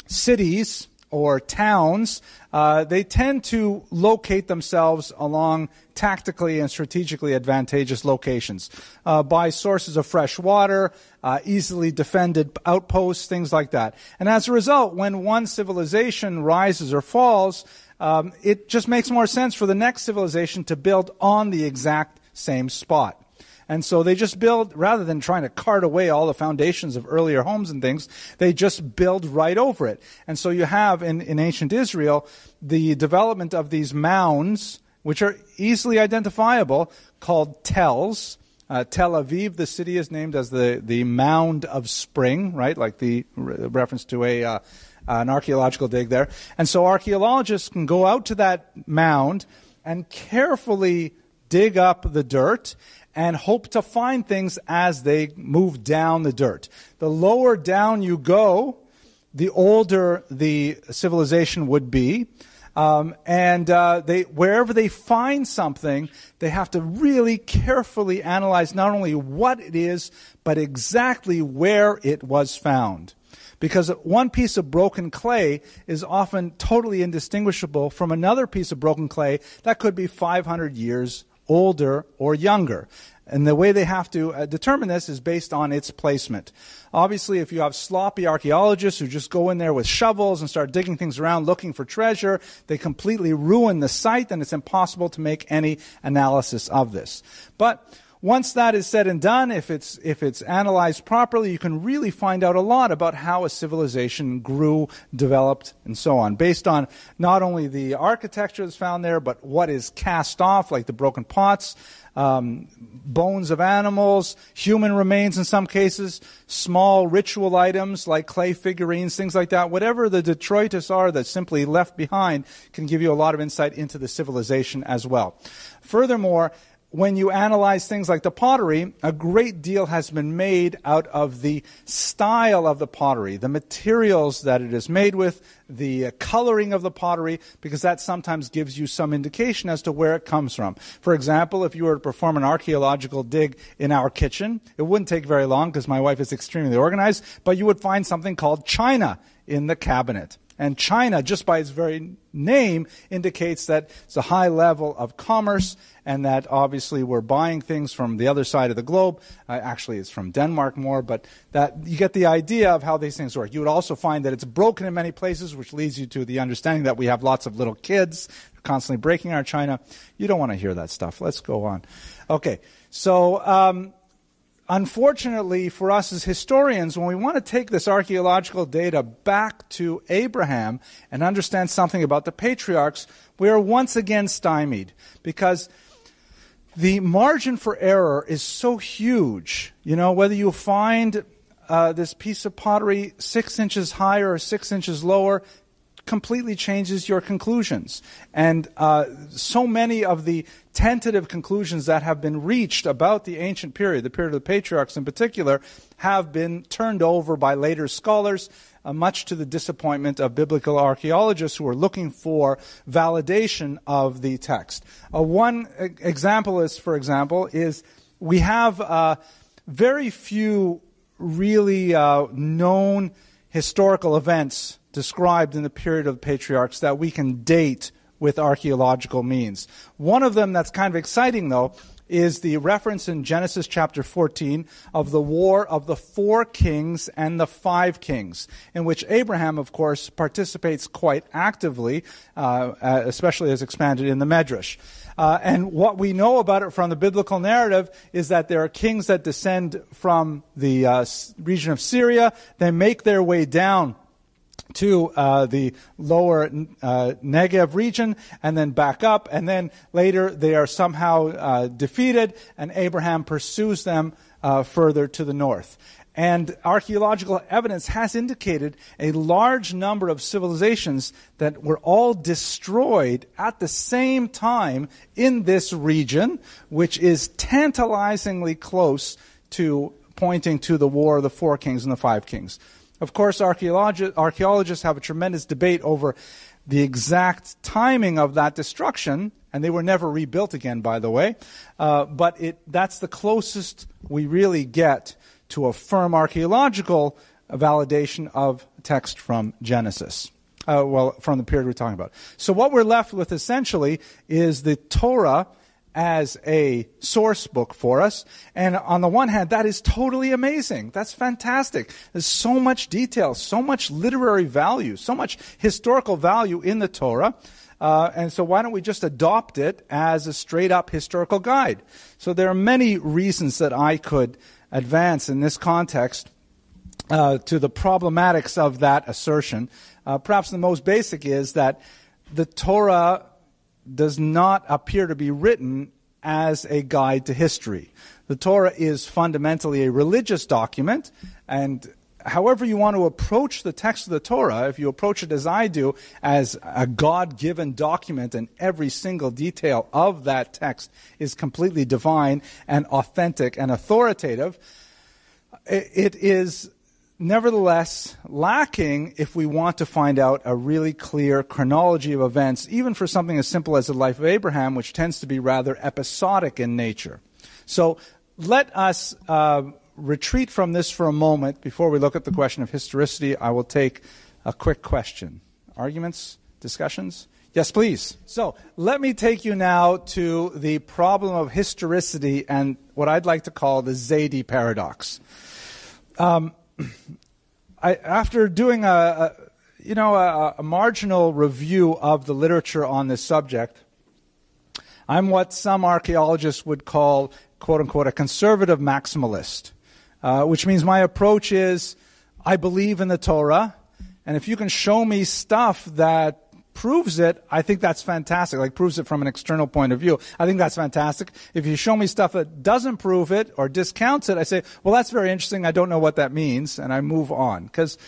cities or towns, uh, they tend to locate themselves along tactically and strategically advantageous locations uh, by sources of fresh water, uh, easily defended outposts, things like that. And as a result, when one civilization rises or falls, um, it just makes more sense for the next civilization to build on the exact same spot. And so they just build, rather than trying to cart away all the foundations of earlier homes and things, they just build right over it. And so you have in, in ancient Israel the development of these mounds, which are easily identifiable, called tells. Uh, Tel Aviv, the city is named as the, the mound of spring, right? Like the re- reference to a, uh, an archaeological dig there. And so archaeologists can go out to that mound and carefully dig up the dirt and hope to find things as they move down the dirt. The lower down you go, the older the civilization would be. Um, and uh, they, wherever they find something, they have to really carefully analyze not only what it is, but exactly where it was found. Because one piece of broken clay is often totally indistinguishable from another piece of broken clay that could be 500 years older, or younger. And the way they have to uh, determine this is based on its placement. Obviously, if you have sloppy archaeologists who just go in there with shovels and start digging things around looking for treasure, they completely ruin the site and it's impossible to make any analysis of this. But once that is said and done, if it's, if it's analyzed properly, you can really find out a lot about how a civilization grew, developed, and so on, based on not only the architecture that's found there, but what is cast off, like the broken pots, um, bones of animals, human remains in some cases, small ritual items like clay figurines, things like that. Whatever the detritus are that's simply left behind can give you a lot of insight into the civilization as well. Furthermore, when you analyze things like the pottery, a great deal has been made out of the style of the pottery, the materials that it is made with, the uh, coloring of the pottery, because that sometimes gives you some indication as to where it comes from. For example, if you were to perform an archaeological dig in our kitchen, it wouldn't take very long because my wife is extremely organized, but you would find something called china in the cabinet. And China, just by its very name, indicates that it's a high level of commerce and that obviously we're buying things from the other side of the globe. Uh, actually, it's from Denmark more, but that you get the idea of how these things work. You would also find that it's broken in many places, which leads you to the understanding that we have lots of little kids constantly breaking our china. You don't want to hear that stuff. Let's go on. Okay, so um, unfortunately for us as historians, when we want to take this archaeological data back to Abraham and understand something about the patriarchs, we are once again stymied because the margin for error is so huge. You know, whether you find uh, this piece of pottery six inches higher or six inches lower completely changes your conclusions. And uh, so many of the tentative conclusions that have been reached about the ancient period, the period of the patriarchs in particular, have been turned over by later scholars, uh, much to the disappointment of biblical archaeologists who are looking for validation of the text. Uh, one example is, for example, is we have uh, very few really uh, known historical events described in the period of the patriarchs that we can date with archaeological means. One of them that's kind of exciting, though, is the reference in Genesis chapter 14 of the war of the four kings and the five kings, in which Abraham, of course, participates quite actively, uh, uh especially as expanded in the Medrash. Uh, and what we know about it from the biblical narrative is that there are kings that descend from the uh, region of Syria. They make their way down to uh, the lower uh, Negev region and then back up. And then later they are somehow uh, defeated, and Abraham pursues them uh, further to the north. And archaeological evidence has indicated a large number of civilizations that were all destroyed at the same time in this region, which is tantalizingly close to pointing to the War of the Four Kings and the Five Kings. Of course, archaeologists have a tremendous debate over the exact timing of that destruction, and they were never rebuilt again, by the way. Uh, but it, that's the closest we really get to a firm archaeological validation of text from Genesis. Uh, well, from the period we're talking about. So what we're left with essentially is the Torah as a source book for us. And on the one hand, that is totally amazing. That's fantastic. There's so much detail, so much literary value, so much historical value in the Torah. Uh, and so why don't we just adopt it as a straight up historical guide? So there are many reasons that I could advance in this context uh, to the problematics of that assertion. Uh, perhaps the most basic is that the Torah does not appear to be written as a guide to history. The Torah is fundamentally a religious document, and however you want to approach the text of the Torah, if you approach it as I do, as a God given document, and every single detail of that text is completely divine and authentic and authoritative, it is nevertheless lacking if we want to find out a really clear chronology of events, even for something as simple as the life of Abraham, which tends to be rather episodic in nature. So let us uh, retreat from this for a moment before we look at the question of historicity. I will take a quick question. Arguments? Discussions? Yes, please. So let me take you now to the problem of historicity and what I'd like to call the Zaidi paradox. Um, I, after doing a, a you know a, a, marginal review of the literature on this subject, I'm what some archaeologists would call "quote unquote" a conservative maximalist, uh, which means my approach is I believe in the Torah, and if you can show me stuff that proves it, I think that's fantastic. Like proves it from an external point of view. I think that's fantastic. If you show me stuff that doesn't prove it or discounts it, I say, well, that's very interesting. I don't know what that means, and I move on because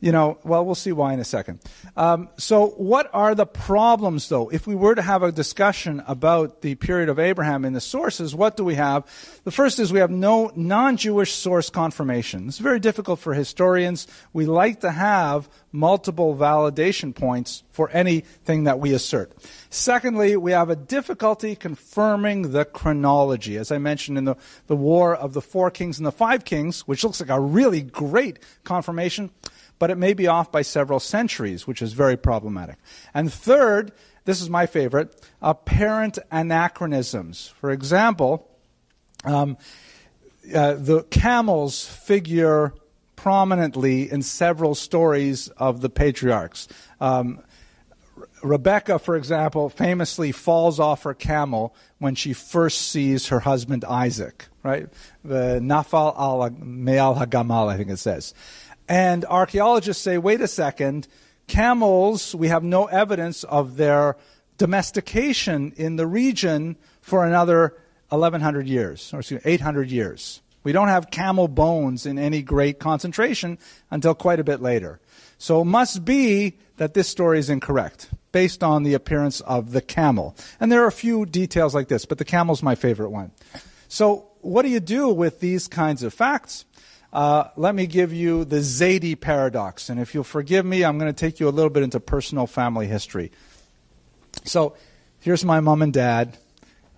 you know, well, we'll see why in a second. Um, so, what are the problems, though? If we were to have a discussion about the period of Abraham in the sources, what do we have? The first is we have no non Jewish source confirmation. It's very difficult for historians. We like to have multiple validation points for anything that we assert. Secondly, we have a difficulty confirming the chronology. As I mentioned in the, the War of the Four Kings and the Five Kings, which looks like a really great confirmation but it may be off by several centuries, which is very problematic. And third, this is my favorite, apparent anachronisms. For example, um, uh, the camels figure prominently in several stories of the patriarchs. Um, Rebecca, for example, famously falls off her camel when she first sees her husband Isaac, right? The Nafal al Me'al Hagamal, I think it says. And archaeologists say, wait a second, camels, we have no evidence of their domestication in the region for another 1100 years, or excuse me, 800 years. We don't have camel bones in any great concentration until quite a bit later. So it must be that this story is incorrect based on the appearance of the camel. And there are a few details like this, but the camel's my favorite one. So what do you do with these kinds of facts? Uh, let me give you the Zaidi paradox. And if you'll forgive me, I'm going to take you a little bit into personal family history. So here's my mom and dad.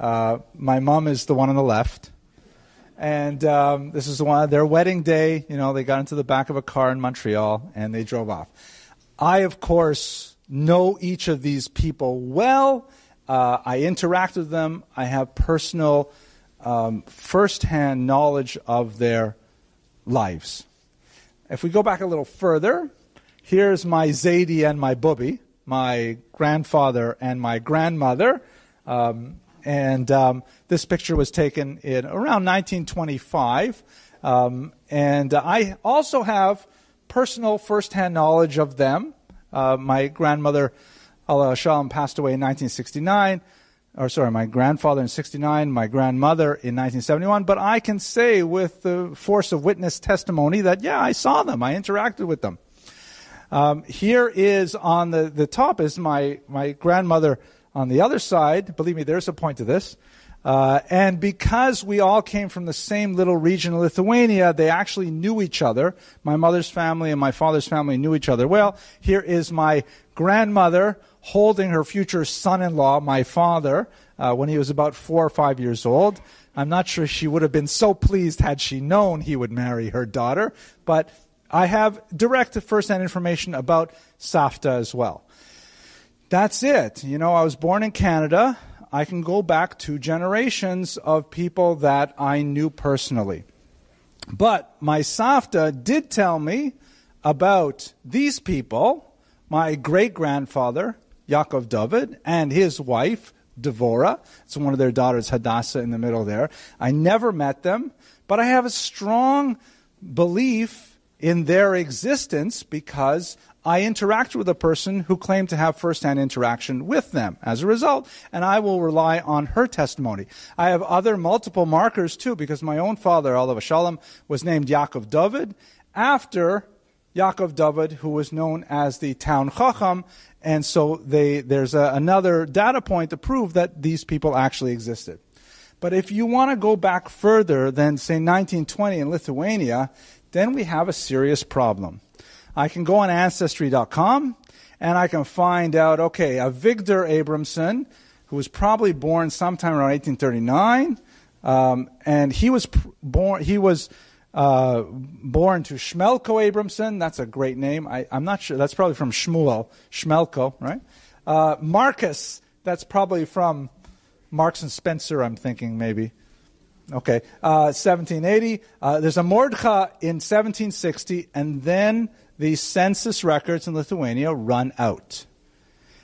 Uh, my mom is the one on the left. And um, this is the their wedding day. You know, they got into the back of a car in Montreal and they drove off. I, of course, know each of these people well. Uh, I interact with them. I have personal, um, firsthand knowledge of their lives. If we go back a little further, here's my Zaidi and my Bubi, my grandfather and my grandmother. Um, and um, this picture was taken in around 1925. Um, and I also have personal firsthand knowledge of them. Uh, my grandmother, Allah Shalom, passed away in 1969 or sorry, my grandfather in 69, my grandmother in 1971, but I can say with the force of witness testimony that, yeah, I saw them, I interacted with them. Um, here is on the, the top is my, my grandmother on the other side. Believe me, there's a point to this. Uh, and because we all came from the same little region of Lithuania, they actually knew each other. My mother's family and my father's family knew each other well. Here is my grandmother holding her future son in law, my father, uh, when he was about four or five years old. I'm not sure she would have been so pleased had she known he would marry her daughter, but I have direct first-hand information about Safta as well. That's it. You know, I was born in Canada. I can go back two generations of people that I knew personally. But my Safta did tell me about these people, my great grandfather, Yaakov David, and his wife, Devora. It's one of their daughters, Hadassah, in the middle there. I never met them, but I have a strong belief in their existence because I interact with a person who claimed to have firsthand interaction with them as a result, and I will rely on her testimony. I have other multiple markers too, because my own father, Olav Shalom, was named Yaakov David after Yaakov David, who was known as the town Chacham, and so they, there's a, another data point to prove that these people actually existed. But if you want to go back further than, say, 1920 in Lithuania, then we have a serious problem. I can go on Ancestry.com and I can find out, okay, a Victor Abramson, who was probably born sometime around 1839, um, and he was pr- born, he was uh, born to Shmelko Abramson. That's a great name. I, am not sure. That's probably from Shmuel. Shmelko, right? Uh, Marcus. That's probably from Marks and Spencer, I'm thinking maybe. Okay. Uh, 1780. Uh, there's a Mordcha in 1760, and then the census records in Lithuania run out.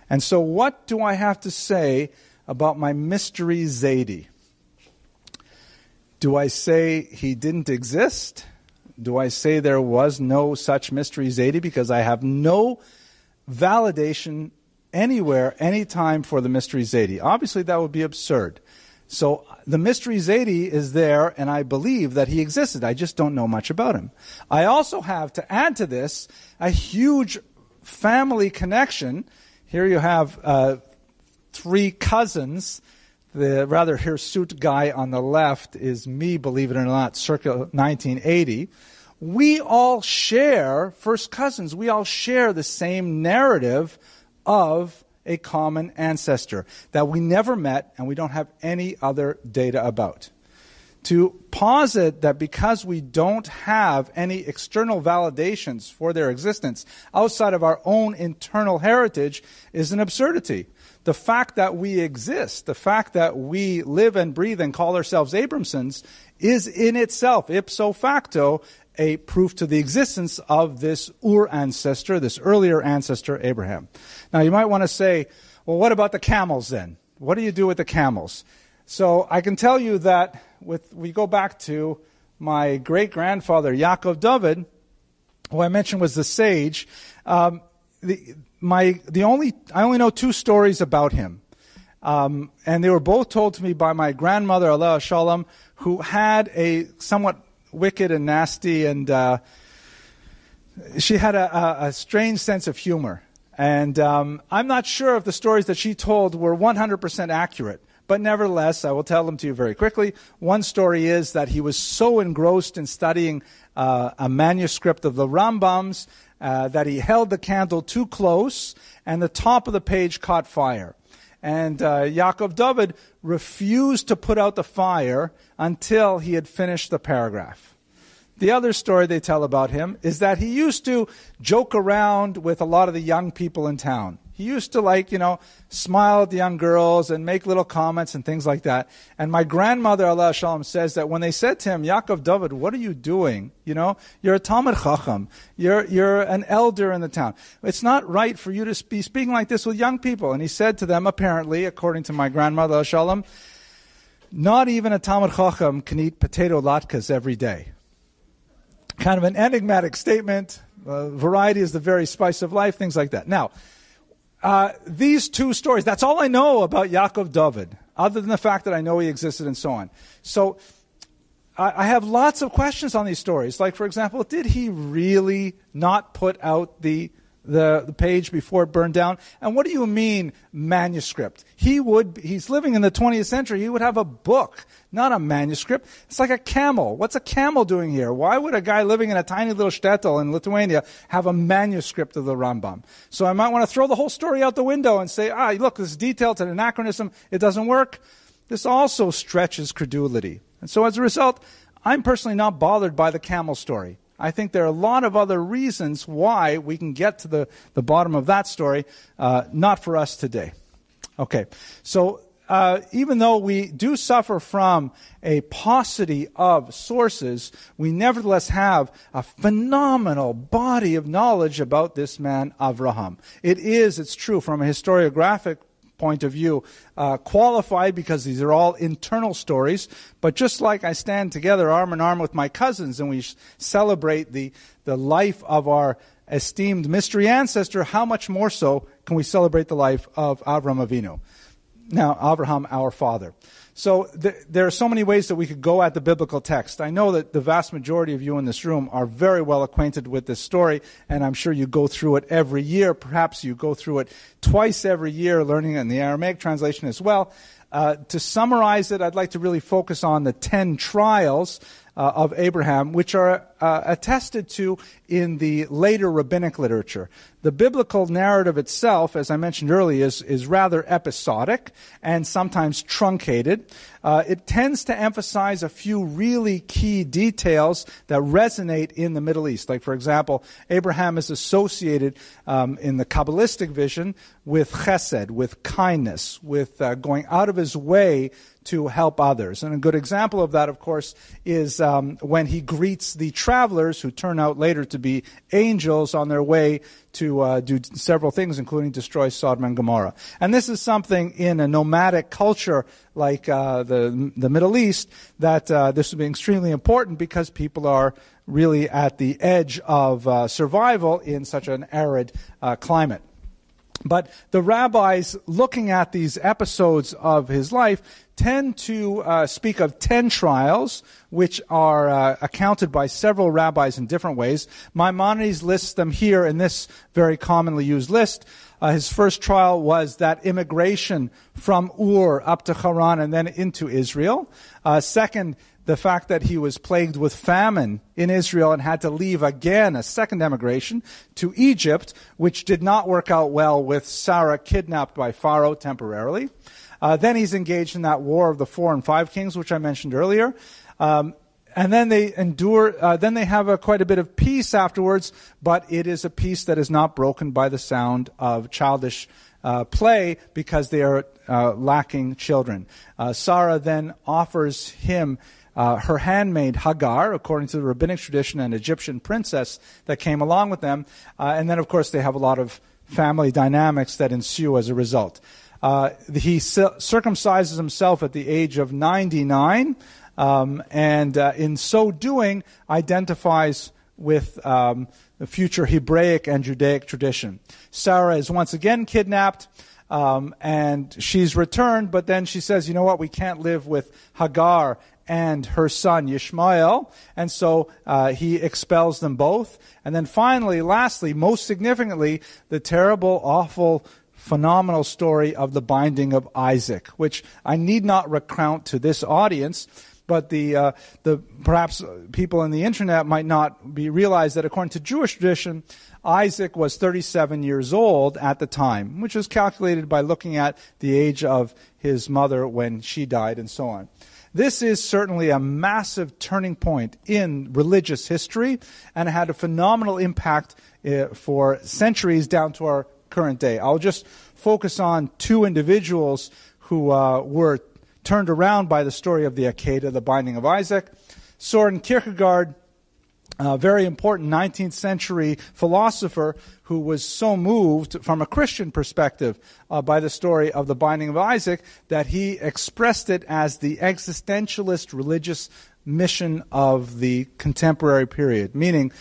And so, what do I have to say about my mystery Zaidi? Do I say he didn't exist? Do I say there was no such mystery Zaidi because I have no validation anywhere, anytime for the mystery Zaidi? Obviously, that would be absurd. So the mystery Zaidi is there, and I believe that he existed. I just don't know much about him. I also have to add to this a huge family connection. Here you have uh, three cousins the rather hirsute guy on the left is me, believe it or not, circa 1980. We all share, first cousins, we all share the same narrative of a common ancestor that we never met and we don't have any other data about. To posit that because we don't have any external validations for their existence outside of our own internal heritage is an absurdity the fact that we exist, the fact that we live and breathe and call ourselves Abramsons, is in itself, ipso facto, a proof to the existence of this Ur ancestor, this earlier ancestor, Abraham. Now, you might want to say, well, what about the camels then? What do you do with the camels? So I can tell you that with, we go back to my great grandfather, Yaakov David, who I mentioned was the sage. Um, the, my the only I only know two stories about him, um, and they were both told to me by my grandmother Allah Shalom, who had a somewhat wicked and nasty and uh, she had a, a, a, strange sense of humor. And um, I'm not sure if the stories that she told were 100% accurate. But nevertheless, I will tell them to you very quickly. One story is that he was so engrossed in studying uh, a manuscript of the Rambams uh, that he held the candle too close and the top of the page caught fire. And uh, Yaakov David refused to put out the fire until he had finished the paragraph. The other story they tell about him is that he used to joke around with a lot of the young people in town. He used to like, you know, smile at the young girls and make little comments and things like that. And my grandmother, Allah Shalom, says that when they said to him, Yaakov David, what are you doing? You know, you're a Talmud Chacham. You're, you're an elder in the town. It's not right for you to be speaking like this with young people. And he said to them, apparently, according to my grandmother, Allah Shalom, not even a Talmud Chacham can eat potato latkes every day. Kind of an enigmatic statement. Uh, variety is the very spice of life, things like that. Now, uh, these two stories, that's all I know about Yaakov David, other than the fact that I know he existed and so on. So I, I have lots of questions on these stories. Like, for example, did he really not put out the the, the page before it burned down. And what do you mean manuscript? He would, he's living in the 20th century. He would have a book, not a manuscript. It's like a camel. What's a camel doing here? Why would a guy living in a tiny little shtetl in Lithuania have a manuscript of the Rambam? So I might want to throw the whole story out the window and say, ah, look, this is detailed, it's an anachronism. It doesn't work. This also stretches credulity. And so as a result, I'm personally not bothered by the camel story. I think there are a lot of other reasons why we can get to the, the bottom of that story, uh, not for us today. Okay, so uh, even though we do suffer from a paucity of sources, we nevertheless have a phenomenal body of knowledge about this man, Avraham. It is, it's true, from a historiographic point of view, uh, qualified because these are all internal stories. But just like I stand together arm in arm with my cousins and we celebrate the, the life of our esteemed mystery ancestor, how much more so can we celebrate the life of Avram Avinu? Now, Abraham, our father. So th- there are so many ways that we could go at the biblical text. I know that the vast majority of you in this room are very well acquainted with this story, and I'm sure you go through it every year. Perhaps you go through it twice every year, learning it in the Aramaic translation as well. Uh, to summarize it, I'd like to really focus on the ten trials uh, of Abraham, which are uh, attested to in the later rabbinic literature. The biblical narrative itself, as I mentioned earlier, is, is rather episodic and sometimes truncated. Uh, it tends to emphasize a few really key details that resonate in the Middle East. Like, for example, Abraham is associated um, in the Kabbalistic vision with chesed, with kindness, with uh, going out of his way to help others. And a good example of that, of course, is um, when he greets the travelers who turn out later to be angels on their way to uh, do several things, including destroy Sodom and Gomorrah. And this is something in a nomadic culture like uh, the the Middle East that uh, this would be extremely important because people are really at the edge of uh, survival in such an arid uh, climate. But the rabbis, looking at these episodes of his life, tend to uh, speak of 10 trials, which are uh, accounted by several rabbis in different ways. Maimonides lists them here in this very commonly used list. Uh, his first trial was that immigration from Ur up to Haran and then into Israel. Uh, second, the fact that he was plagued with famine in Israel and had to leave again, a second emigration, to Egypt, which did not work out well with Sarah kidnapped by Pharaoh temporarily. Uh, then he's engaged in that war of the four and five kings, which I mentioned earlier. Um, and then they endure, uh, then they have a, quite a bit of peace afterwards, but it is a peace that is not broken by the sound of childish uh, play because they are uh, lacking children. Uh, Sarah then offers him uh, her handmaid Hagar, according to the rabbinic tradition, an Egyptian princess that came along with them. Uh, and then, of course, they have a lot of family dynamics that ensue as a result. Uh, he circumcises himself at the age of 99, um, and uh, in so doing, identifies with um, the future Hebraic and Judaic tradition. Sarah is once again kidnapped. Um, and she's returned, but then she says, you know what, we can't live with Hagar and her son Yishmael. And so uh, he expels them both. And then finally, lastly, most significantly, the terrible, awful, phenomenal story of the binding of Isaac, which I need not recount to this audience. But the, uh, the perhaps people in the internet might not be realize that according to Jewish tradition, Isaac was 37 years old at the time, which was calculated by looking at the age of his mother when she died and so on. This is certainly a massive turning point in religious history and had a phenomenal impact uh, for centuries down to our current day. I'll just focus on two individuals who uh, were turned around by the story of the Akedah, the binding of Isaac. Soren Kierkegaard a very important 19th century philosopher who was so moved from a Christian perspective uh, by the story of the binding of Isaac that he expressed it as the existentialist religious mission of the contemporary period, meaning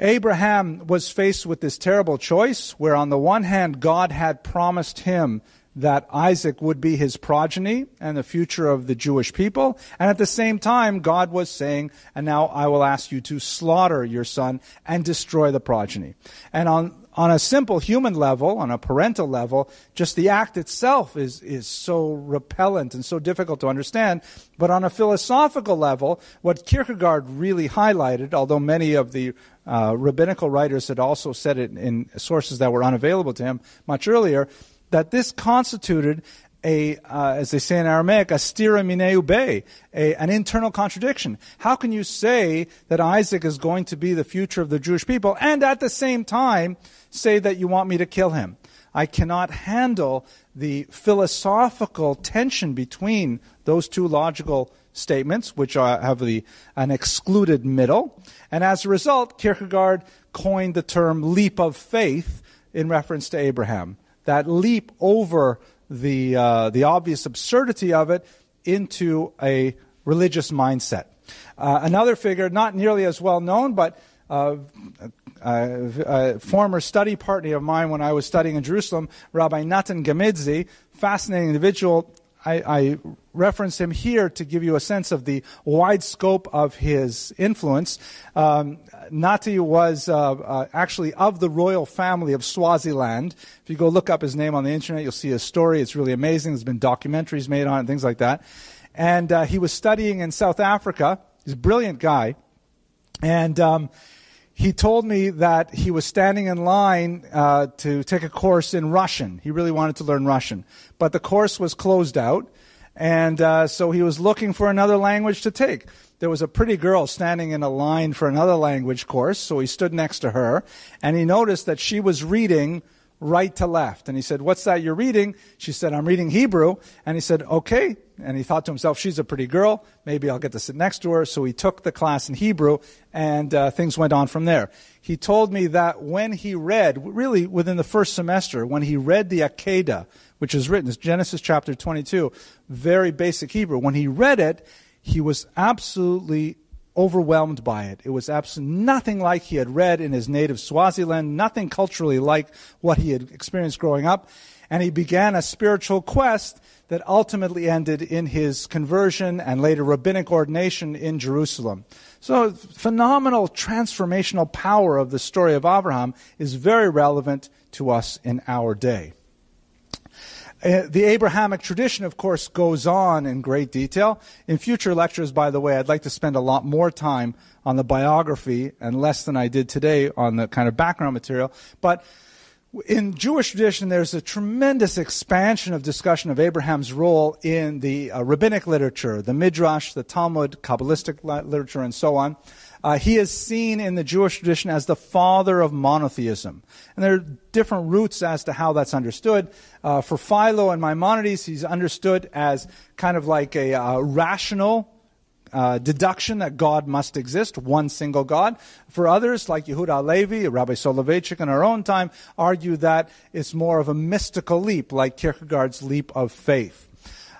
Abraham was faced with this terrible choice where, on the one hand, God had promised him that Isaac would be his progeny and the future of the Jewish people. And at the same time, God was saying, and now I will ask you to slaughter your son and destroy the progeny. And on, on a simple human level, on a parental level, just the act itself is, is so repellent and so difficult to understand. But on a philosophical level, what Kierkegaard really highlighted, although many of the uh, rabbinical writers had also said it in sources that were unavailable to him much earlier, that this constituted a, uh, as they say in Aramaic, a stira mineu be, an internal contradiction. How can you say that Isaac is going to be the future of the Jewish people and at the same time say that you want me to kill him? I cannot handle the philosophical tension between those two logical statements, which are, have the, an excluded middle. And as a result, Kierkegaard coined the term leap of faith in reference to Abraham. That leap over the, uh, the obvious absurdity of it into a religious mindset. Uh, another figure, not nearly as well known, but uh, a former study partner of mine when I was studying in Jerusalem, Rabbi Natan Gamedze, fascinating individual. I, I, reference him here to give you a sense of the wide scope of his influence. Um, Nati was uh, uh, actually of the royal family of Swaziland. If you go look up his name on the internet, you'll see his story. It's really amazing. There's been documentaries made on it, things like that. And uh, he was studying in South Africa. He's a brilliant guy. And um, he told me that he was standing in line uh, to take a course in Russian. He really wanted to learn Russian. But the course was closed out. And uh, so he was looking for another language to take. There was a pretty girl standing in a line for another language course, so he stood next to her, and he noticed that she was reading right to left. And he said, What's that you're reading? She said, I'm reading Hebrew. And he said, Okay. And he thought to himself, She's a pretty girl. Maybe I'll get to sit next to her. So he took the class in Hebrew, and uh, things went on from there. He told me that when he read, really within the first semester, when he read the Akedah, which is written, it's Genesis chapter 22, very basic Hebrew. When he read it, he was absolutely overwhelmed by it. It was absolutely nothing like he had read in his native Swaziland, nothing culturally like what he had experienced growing up. And he began a spiritual quest that ultimately ended in his conversion and later rabbinic ordination in Jerusalem. So, phenomenal transformational power of the story of Abraham is very relevant to us in our day. Uh, the Abrahamic tradition, of course, goes on in great detail. In future lectures, by the way, I'd like to spend a lot more time on the biography and less than I did today on the kind of background material. But in Jewish tradition, there's a tremendous expansion of discussion of Abraham's role in the uh, rabbinic literature, the Midrash, the Talmud, Kabbalistic literature, and so on. Uh, he is seen in the Jewish tradition as the father of monotheism. And there are different roots as to how that's understood. Uh, for Philo and Maimonides, he's understood as kind of like a uh, rational uh, deduction that God must exist, one single God. For others, like Yehuda Halevi, Rabbi Soloveitchik in our own time, argue that it's more of a mystical leap, like Kierkegaard's leap of faith.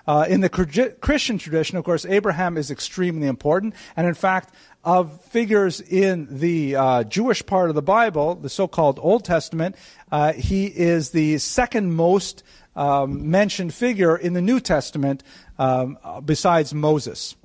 Uh, in the Christian tradition, of course, Abraham is extremely important. And in fact, of figures in the uh, Jewish part of the Bible, the so called Old Testament, uh, he is the second most um, mentioned figure in the New Testament um, besides Moses.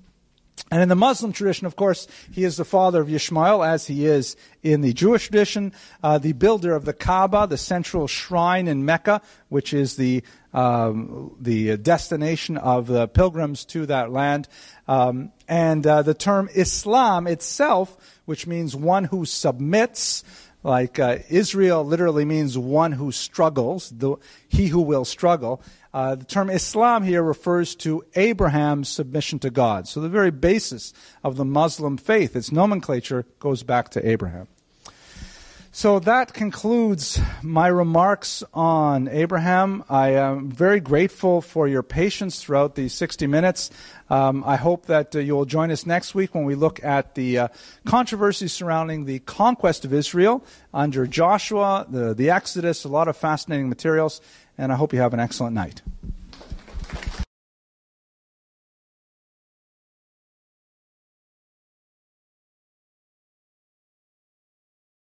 And in the Muslim tradition, of course, he is the father of Yishmael, as he is in the Jewish tradition, uh, the builder of the Kaaba, the central shrine in Mecca, which is the um, the destination of the pilgrims to that land. Um, and uh, the term Islam itself, which means one who submits, like uh, Israel literally means one who struggles, the, he who will struggle. Uh, the term Islam here refers to Abraham's submission to God. So the very basis of the Muslim faith, its nomenclature, goes back to Abraham. So that concludes my remarks on Abraham. I am very grateful for your patience throughout these 60 minutes. Um, I hope that uh, you'll join us next week when we look at the uh, controversy surrounding the conquest of Israel under Joshua, the, the Exodus, a lot of fascinating materials, and I hope you have an excellent night.